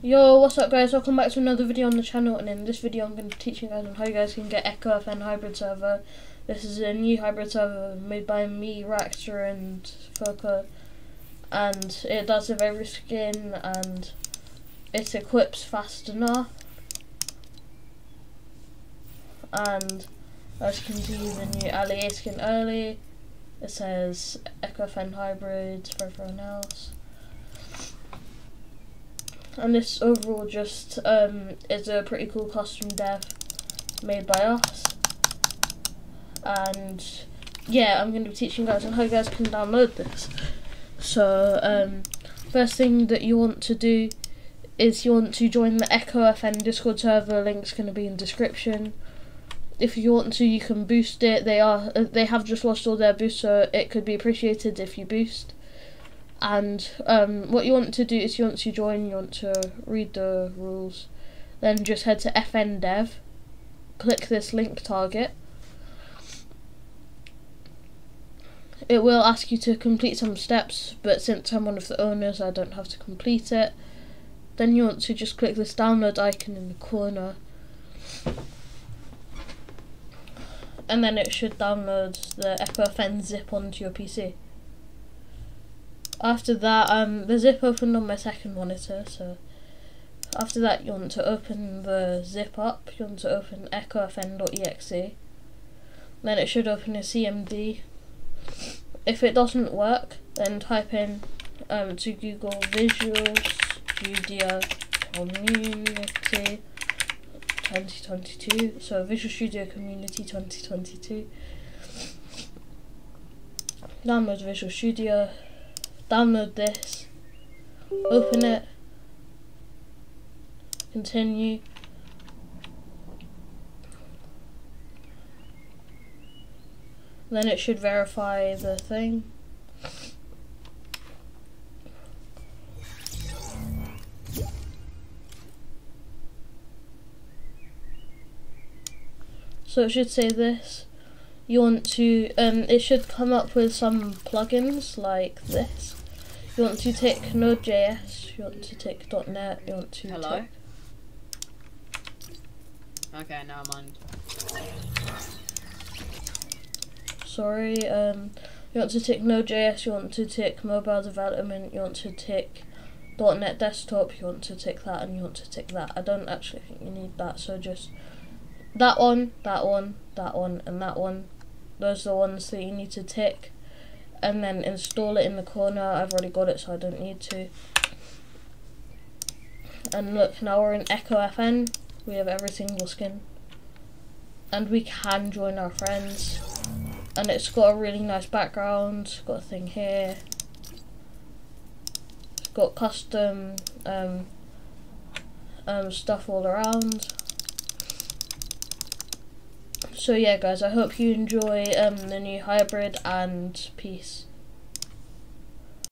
Yo, what's up guys? Welcome back to another video on the channel and in this video I'm going to be teaching you guys on how you guys can get Echo FN hybrid server. This is a new hybrid server made by me, Raxter and Foco and it does have every skin and it equips fast enough and as you can see the new Ali skin early it says Echo FN hybrid for everyone else and this overall just um, is a pretty cool costume dev made by us. And yeah I'm going to be teaching guys on how you guys can download this. So um, first thing that you want to do is you want to join the Echo FN Discord server. Link's going to be in description. If you want to you can boost it. They are uh, they have just lost all their boosts so it could be appreciated if you boost and um, what you want to do is you want to join, you want to read the rules, then just head to FN Dev, click this link target. It will ask you to complete some steps, but since I'm one of the owners, I don't have to complete it. Then you want to just click this download icon in the corner. And then it should download the Echo FN zip onto your PC after that, um, the zip opened on my second monitor, so after that you want to open the zip up, you want to open echofn.exe, then it should open a CMD. If it doesn't work, then type in um, to Google Visual Studio Community 2022, so Visual Studio Community 2022. Download Visual Studio download this, open it, continue. Then it should verify the thing. So it should say this you want to um, it should come up with some plugins like this you want to take Node.js, you want to take .NET, you want to Hello? Okay, now mind. Sorry, um, you want to take Node.js, you want to take mobile development, you want to take .NET desktop, you want to take that, and you want to take that. I don't actually think you need that, so just that one, that one, that one, and that one. Those are the ones that you need to tick and then install it in the corner. I've already got it so I don't need to. And look, now we're in Echo FN. We have every single skin. And we can join our friends. And it's got a really nice background. got a thing here. It's got custom um, um, stuff all around so yeah guys i hope you enjoy um, the new hybrid and peace